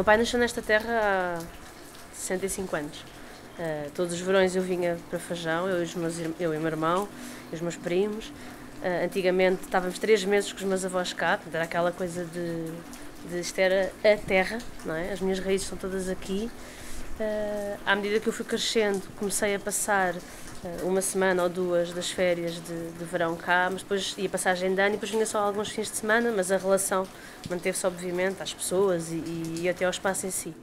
Meu pai nasceu nesta terra há 65 anos. Uh, todos os verões eu vinha para Fajão, eu e, os meus, eu e meu irmão, e os meus primos. Uh, antigamente estávamos três meses com os meus avós cá, era aquela coisa de, de isto era a terra, não é? As minhas raízes estão todas aqui. Uh, à medida que eu fui crescendo, comecei a passar uma semana ou duas das férias de, de, verão cá, mas depois ia passagem de ano e depois vinha só alguns fins de semana, mas a relação manteve-se obviamente às pessoas e, e, até ao espaço em si.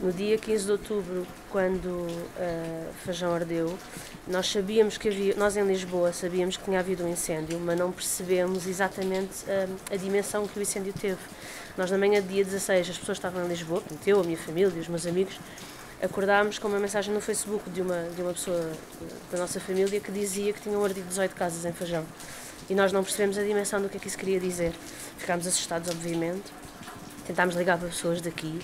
No dia 15 de outubro, quando uh, Fajão ardeu, nós sabíamos que havia, nós em Lisboa sabíamos que tinha havido um incêndio, mas não percebemos exatamente uh, a dimensão que o incêndio teve. Nós na manhã do dia 16, as pessoas estavam em Lisboa, eu, a minha família, os meus amigos, acordámos com uma mensagem no Facebook de uma, de uma pessoa da nossa família que dizia que tinham ardido 18 casas em Fajão. E nós não percebemos a dimensão do que é que isso queria dizer. Ficámos assustados, obviamente. Tentámos ligar para pessoas daqui,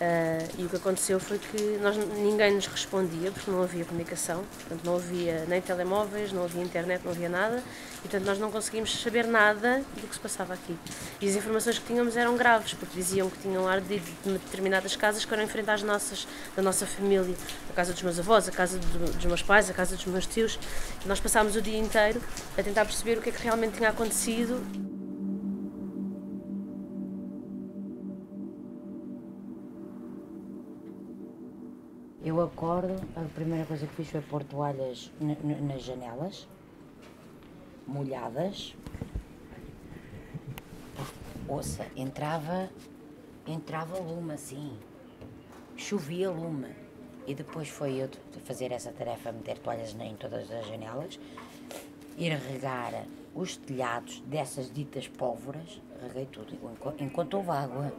Uh, e o que aconteceu foi que nós, ninguém nos respondia, porque não havia comunicação, portanto não havia nem telemóveis, não havia internet, não havia nada, e portanto nós não conseguimos saber nada do que se passava aqui. E as informações que tínhamos eram graves, porque diziam que tinham ardido de determinadas casas que eram em frente às nossas, da nossa família, a casa dos meus avós, a casa do, dos meus pais, a casa dos meus tios. Nós passámos o dia inteiro a tentar perceber o que é que realmente tinha acontecido. Eu acordo, a primeira coisa que fiz foi pôr toalhas nas janelas, molhadas. Ouça, entrava, entrava lume assim, chovia lume. E depois foi eu fazer essa tarefa, meter toalhas em todas as janelas, ir regar os telhados dessas ditas pólvoras, reguei tudo, enquanto houve água.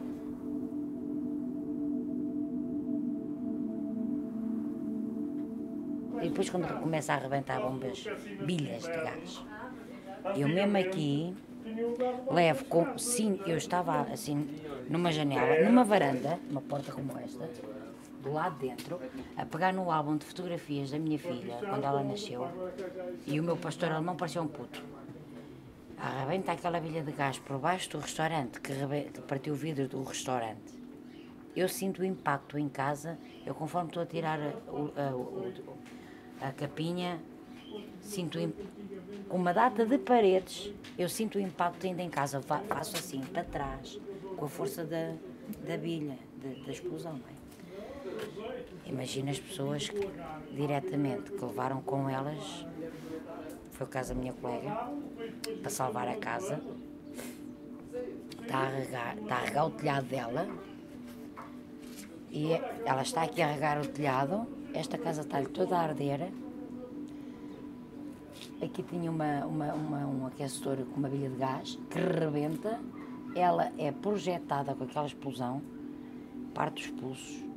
E depois quando começa a arrebentar bombas, bilhas de gás. Eu mesmo aqui levo com. Sim, eu estava assim numa janela, numa varanda, uma porta como esta, do lado de dentro, a pegar no álbum de fotografias da minha filha quando ela nasceu, e o meu pastor alemão parecia um puto. Arrebenta aquela bilha de gás por baixo do restaurante, que, partiu o vidro do restaurante. Eu sinto o impacto em casa, eu conforme estou a tirar o, o, a capinha, sinto com uma data de paredes, eu sinto o impacto ainda em casa, faço assim para trás, com a força da, da bilha, da, explosão. É? Imagina as pessoas que, diretamente que levaram com elas, foi o caso da minha colega, para salvar a casa, está a regar, está a regar o telhado dela, e ela está aqui a regar o telhado esta casa está-lhe toda a arder. Aqui tinha uma, uma, uma, um aquecedor com uma bilha de gás que rebenta. Ela é projetada com aquela explosão, parte dos pulsos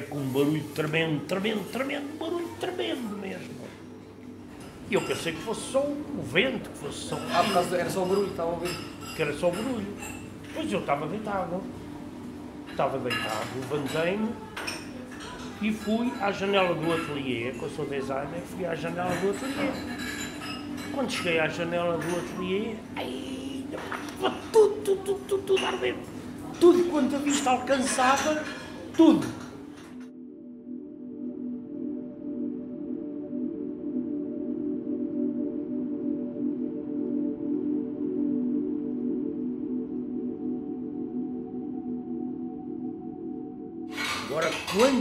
acordei com um barulho tremendo, tremendo, tremendo, barulho tremendo mesmo. E eu pensei que fosse só o vento, que fosse só. Ah, por causa, era só o barulho estava a ouvir? Que era só o barulho. Pois eu estava deitado. Estava deitado, levantei-me e fui à janela do ateliê, que eu sou designer, fui à janela do ateliê. Quando cheguei à janela do ateliê, ainda tudo, tudo, tudo, tudo, tudo ardendo. Tudo quanto a vista alcançava, tudo.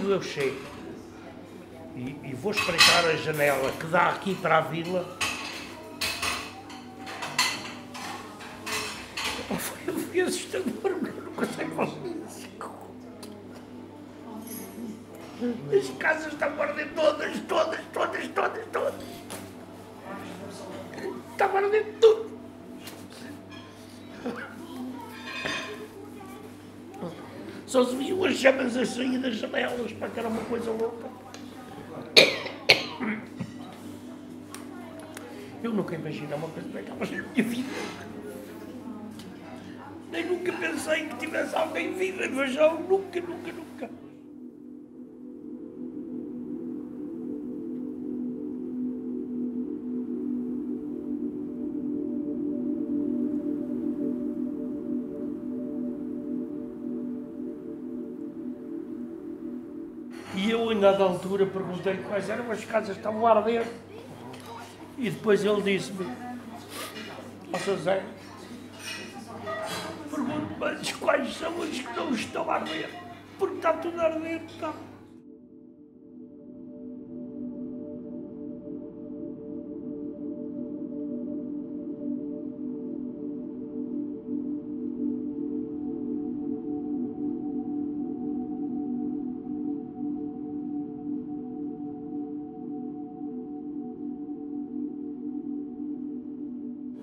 quando eu chego e, e vou espreitar a janela que dá aqui para a vila, foi, foi assustador, não consigo As casas estão ordem todas, todas, todas, todas, todas. Estava a arder tudo. As chamas a sair das janelas, para que era uma coisa louca. Eu nunca imaginei uma coisa daquelas na minha vida. Nem nunca pensei que tivesse alguém vivo em Vajão, nunca, nunca, nunca. E eu, ainda da altura, perguntei quais eram as casas que estavam a arder. E depois ele disse-me, ó Sr. Zé, pergunto mas quais são as que não estão a arder? Porque está tudo a arder, está.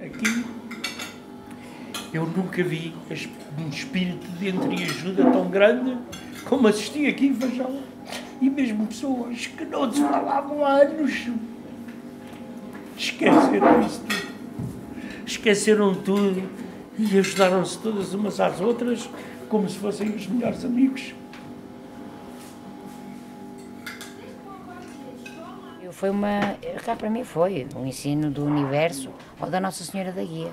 Aqui eu nunca vi um espírito de entreajuda tão grande como assisti aqui em. E mesmo pessoas que não se falavam há anos esqueceram isso tudo. Esqueceram tudo e ajudaram-se todas umas às outras como se fossem os melhores amigos. Foi uma. Cá para mim foi um ensino do universo ou da Nossa Senhora da Guia.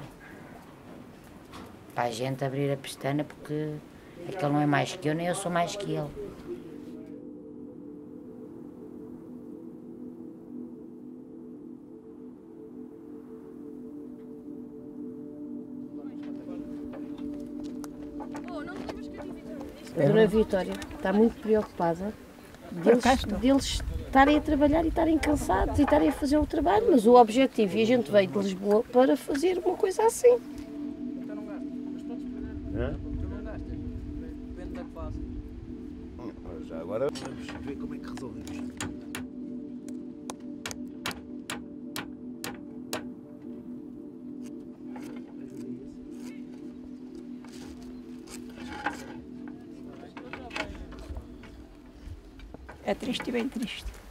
Para a gente abrir a pestana, porque aquele não é mais que eu, nem eu sou mais que ele. A Dona Vitória está muito preocupada deles, deles estarem a trabalhar e estarem cansados e estarem a fazer o trabalho, mas o objetivo, e a gente veio de Lisboa para fazer uma coisa assim. Já agora vamos ver como é que resolvemos. É triste, bem triste.